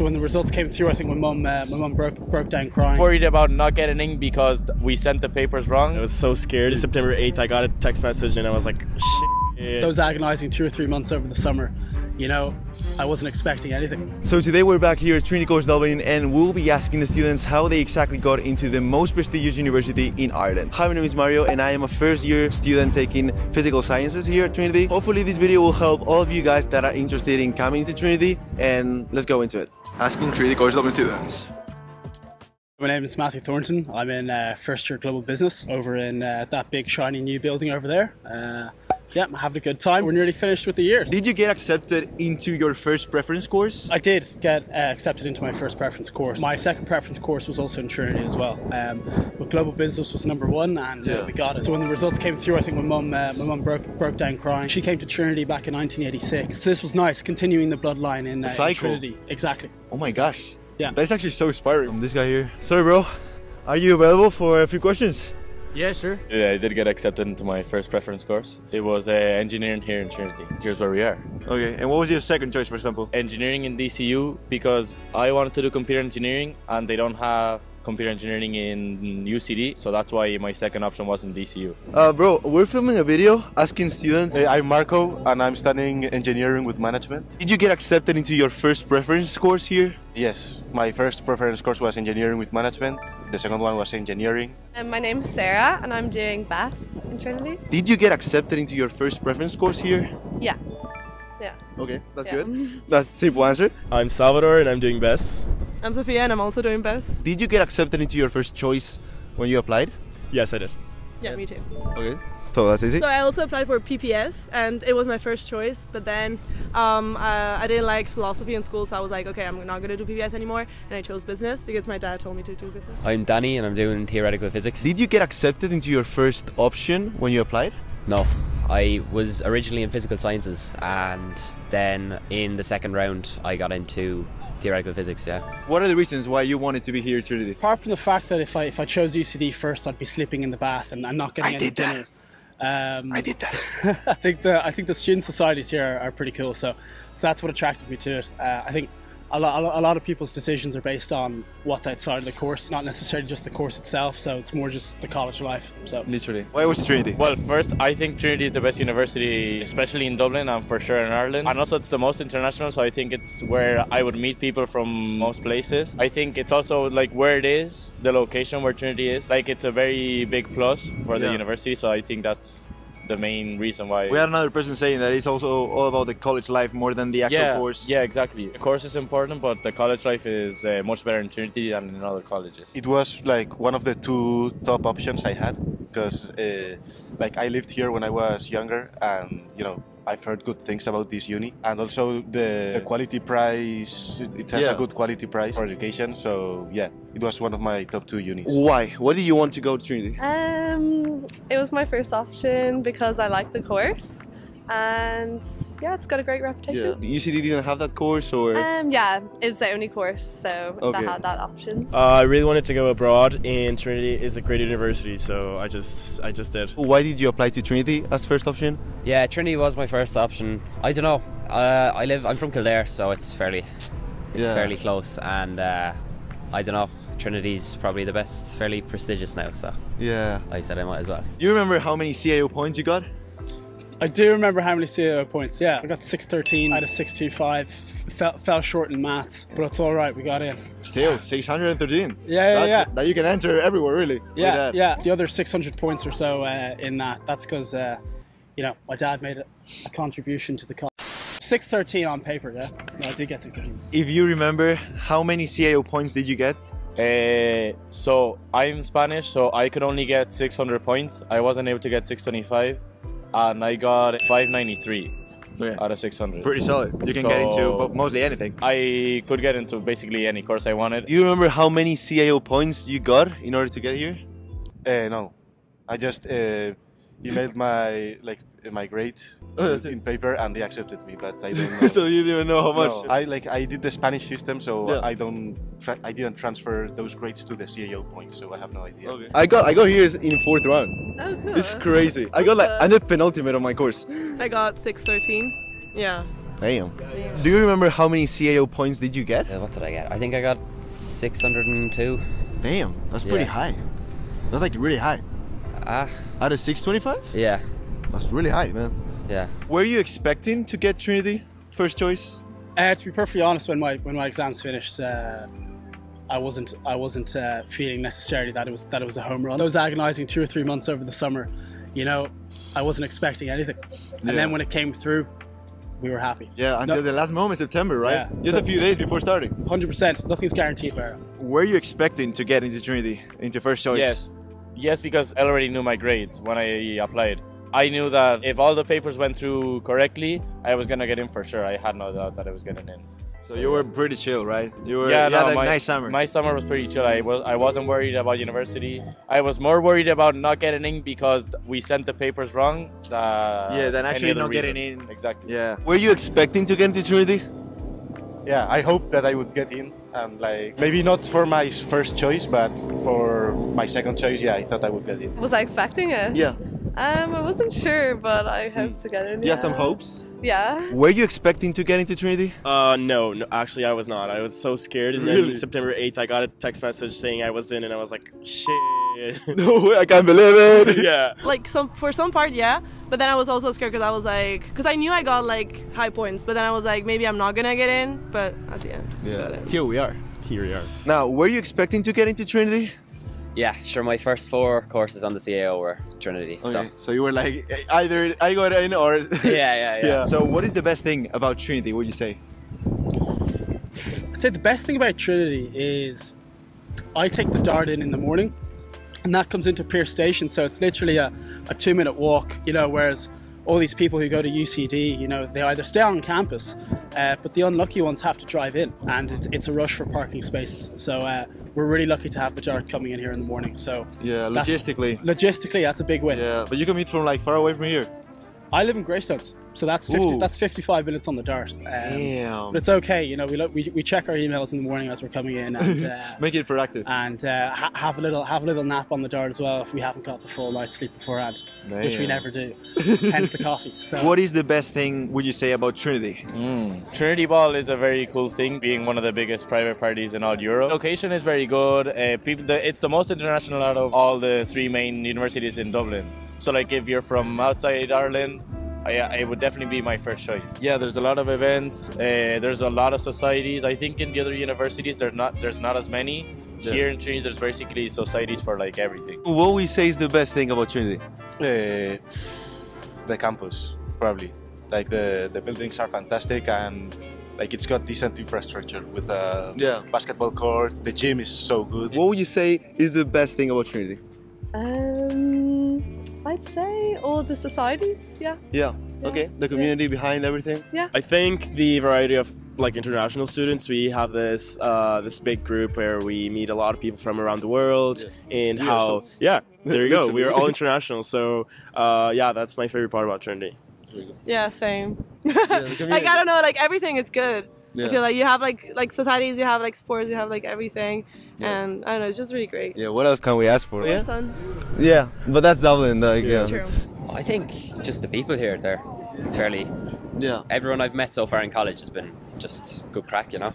So when the results came through, I think my mum uh, my mum broke broke down crying. Worried about not getting in because we sent the papers wrong. I was so scared. September 8th, I got a text message and I was like, shit. Those agonizing two or three months over the summer, you know, I wasn't expecting anything. So today we're back here at Trinity College Dublin and we'll be asking the students how they exactly got into the most prestigious university in Ireland. Hi, my name is Mario and I am a first year student taking physical sciences here at Trinity. Hopefully this video will help all of you guys that are interested in coming to Trinity and let's go into it. Asking Trinity College Dublin students. My name is Matthew Thornton. I'm in uh, first year global business over in uh, that big shiny new building over there. Uh, yeah, I'm having a good time. We're nearly finished with the year. Did you get accepted into your first preference course? I did get uh, accepted into my first preference course. My second preference course was also in Trinity as well. Um, but global business was number one, and uh, Yeah. we got it. So when the results came through, I think my mum uh, my mum broke broke down crying. She came to Trinity back in 1986. So this was nice, continuing the bloodline in, uh, in. Trinity. Exactly. Oh my gosh. Yeah. That's actually so inspiring. This guy here. Sorry, bro. Are you available for a few questions? Yeah, sure. Yeah, I did get accepted into my first preference course. It was uh, engineering here in Trinity. Here's where we are. Okay. And what was your second choice, for example? Engineering in DCU because I wanted to do computer engineering and they don't have computer engineering in UCD, so that's why my second option was in DCU. Uh, bro, we're filming a video asking students. Hey, I'm Marco and I'm studying engineering with management. Did you get accepted into your first preference course here? Yes, my first preference course was engineering with management. The second one was engineering. Um, my name is Sarah and I'm doing BESS in Trinity. Did you get accepted into your first preference course here? Yeah. Yeah. Okay, that's Yeah. good. That's a simple answer. I'm Salvador and I'm doing BESS. I'm Sophia and I'm also doing BESS. Did you get accepted into your first choice when you applied? Yes, I did. Yeah, me too. Okay. So that's easy. So I also applied for PPS and it was my first choice, but then um, uh, I didn't like philosophy in school, so I was like, okay, I'm not going to do PPS anymore, and I chose business because my dad told me to do business. I'm Danny and I'm doing theoretical physics. Did you get accepted into your first option when you applied? No, I was originally in physical sciences and then in the second round I got into theoretical physics, yeah. What are the reasons why you wanted to be here at Trinity? Apart from the fact that if I if I chose UCD first, I'd be sleeping in the bath and, and not getting I any did that. dinner. Um, I did that. I think the I think the student societies here are, are pretty cool. So so that's what attracted me to it. Uh, I think a lot, a lot of people's decisions are based on what's outside of the course, not necessarily just the course itself. So it's more just the college life. So Literally. Why was Trinity? Well, first, I think Trinity is the best university, especially in Dublin and for sure in Ireland. And also, it's the most international, so I think it's where I would meet people from most places. I think it's also like where it is, the location where Trinity is. Like, it's a very big plus for the Yeah. university, so I think that's the main reason why. We had another person saying that it's also all about the college life more than the actual yeah, course. yeah, exactly. The course is important, but the college life is uh, much better in Trinity than in other colleges. It was like one of the two top options I had because uh, like I lived here when I was younger and you know I've heard good things about this uni and also the, the quality price it has Yeah. a good quality price for education so yeah it was one of my top two unis. Why? Why did you want to go to Trinity? Um, it was my first option because I like the course and yeah, it's got a great reputation. Yeah. UCD didn't have that course, or Um, yeah, it was the only course, so Okay. that had that option. Uh, I really wanted to go abroad and Trinity is a great university, so I just I just did. why did you apply to Trinity as first option? Yeah, Trinity was my first option. I don't know. Uh, I live. I'm from Kildare, so it's fairly, it's Yeah. fairly close, and uh, I don't know. Trinity's probably the best, fairly prestigious now. So Yeah. Like I said I might as well. Do you remember how many CAO points you got? I do remember how many CAO points. Yeah, I got 613 out of 625. Fell, fell short in maths, but it's all right. We got in. Still 613. Yeah, yeah, That's, yeah. That you can enter everywhere, really. Yeah, that. yeah. The other 600 points or so uh, in that. That's because uh, you know my dad made a, a contribution to the college. 613 on paper. Yeah, no, I did get 613. If you remember, how many CAO points did you get? Uh, so I'm Spanish, so I could only get 600 points. I wasn't able to get 625, and I got 593 Okay. out of 600. Pretty solid. You can get into but mostly anything. I could get into basically any course I wanted. Do you remember how many CAO points you got in order to get here? Uh, no, I just uh, emailed my like my grade Oh, that's in paper and they accepted me, but I don't know. so you didn't know how much. No, I like I did the Spanish system, so Yeah. I don't tra- I didn't transfer those grades to the CAO points, so I have no idea. Okay. I got I got here in fourth round. Oh, cool. This is crazy. I got like I'm the penultimate on my course. I got 613. Yeah. Damn. Do you remember how many CAO points did you get? Uh, what did I get? I think I got 602. Damn, that's pretty Yeah. high. That's like really high. Ah, Out of 625? yeah, That's really high, man. yeah. Were you expecting to get Trinity first choice? Uh, to be perfectly honest, when my when my exams finished, uh, I wasn't I wasn't uh, feeling necessarily that it was that it was a home run. I was agonising two or three months over the summer, you know, I wasn't expecting anything, and Yeah. then when it came through, we were happy. Yeah, until No. the last moment, September, right? Yeah. Just So- a few days before starting. Hundred percent, nothing's guaranteed, Barrow. Were you expecting to get into Trinity, into first choice? Yes, yes, because I already knew my grades when I applied. I knew that if all the papers went through correctly, I was gonna get in for sure. I had no doubt that I was getting in. So you were pretty chill, right? You were. yeah, you no, had a my, nice summer. My summer was pretty chill. I was I wasn't worried about university. I was more worried about not getting in because we sent the papers wrong. Uh, Yeah, than any actually other not getting in. Exactly. yeah. Were you expecting to get into Trinity? Yeah, I hoped that I would get in, and like maybe not for my first choice, but for my second choice, yeah, I thought I would get it Was I expecting it? Yeah. Um, I wasn't sure, but I hope to get in. yeah, you some hopes? Yeah. Were you expecting to get into Trinity? Uh, no, no, actually, I was not. I was so scared. And Really? then September 8th, I got a text message saying I was in, and I was like, shit. No way, I can't believe it. yeah. Like some for some part, yeah. But then I was also scared because I was like, because I knew I got like high points, but then I was like, maybe I'm not gonna get in. But at the end, got in. Here we are. Here we are. Now, were you expecting to get into Trinity? Yeah, sure. My first four courses on the CAO were Trinity. So So you were like, either I got in or. yeah, yeah, yeah. So what is the best thing about Trinity? Would you say? I'd say the best thing about Trinity is I take the Dart in in the morning, and that comes into Pearse Station, so it's literally a, a two minute walk, you know, whereas all these people who go to UCD, you know, they either stay on campus, uh, but the unlucky ones have to drive in, and it's, it's a rush for parking spaces. So uh, we're really lucky to have the Dart coming in here in the morning. So Yeah, That- logistically. logistically, that's a big win. Yeah, but you can meet from like far away from here. I live in Greystones, so that's 50, Ooh. that's 55 minutes on the Dart. Um, Damn. But it's okay, you know, we, look, we, we check our emails in the morning as we're coming in and uh, Make it productive. and uh, ha- have a little have a little nap on the Dart as well if we haven't got the full night's sleep beforehand, which we never do. Hence the coffee. So What is the best thing would you say about Trinity? Trinity Ball is a very cool thing, being one of the biggest private parties in all Europe. Location is very good. Uh, people, the, it's the most international out of all the three main universities in Dublin. So, like, if you're from outside Ireland, I, it would definitely be my first choice. Yeah, there's a lot of events. Uh, there's a lot of societies. I think in the other universities, there's not there's not as many. Yeah. Here in Trinity, there's basically societies for like everything. What would you say is the best thing about Trinity? Uh, the campus, probably. Like the the buildings are fantastic and like it's got decent infrastructure with a Yeah. basketball court. The gym is so good. What would you say is the best thing about Trinity? Um, I'd say all the societies. Yeah. Yeah. Okay. The community behind everything. Yeah, I think the variety of like international students, we have this uh, this big group where we meet a lot of people from around the world, and Yeah, how so- yeah, there you go. We are all international, so uh, yeah, that's my favorite part about Trinity. Yeah, same. the like. I don't know, like everything is good. Yeah. I feel like you have like like societies, you have like sports, you have like everything, Yeah. and I don't know, it's just really great. Yeah. What else can we ask for? More sun. Yeah. But that's Dublin. Like, yeah. True. I think just the people here, they're fairly. Yeah. Everyone I've met so far in college has been just good crack, you know.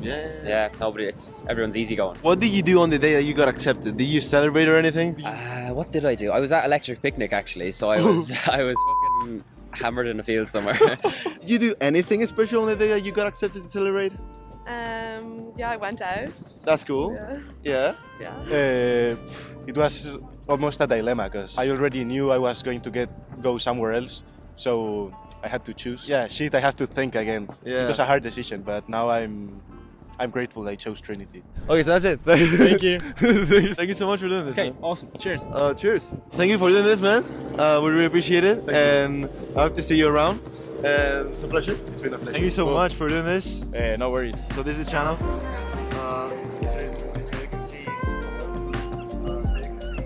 Yeah. Yeah, nobody. It's everyone's easygoing. What did you do on the day that you got accepted? Did you celebrate or anything? Uh, what did I do? I was at Electric Picnic actually, so I was I was fucking hammered in a field somewhere. Did you do anything special on the day that you got accepted to celebrate? Um, yeah, I went out. That's cool. Yeah. Yeah. Yeah. Uh, it was almost a dilemma because I already knew I was going to get go somewhere else, so I had to choose. Yeah, shit, I have to think again. Yeah. It was a hard decision, but now I'm I'm grateful I chose Trinity. Okay, so that's it. Thank you. Thank you so much for doing this. okay, man. awesome. Cheers. Uh, cheers. Thank you for doing this, man. Uh, we really appreciate it, and I hope to see you around. And it's a pleasure. It's been a pleasure. Thank you so Cool. much for doing this. Uh, no worries. So this is the channel. Uh, so it's- it's where you can see- uh, so you can see.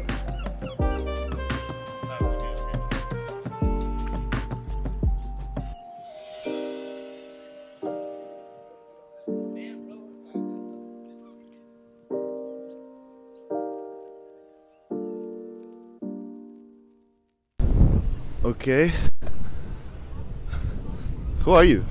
Okay. Who are you?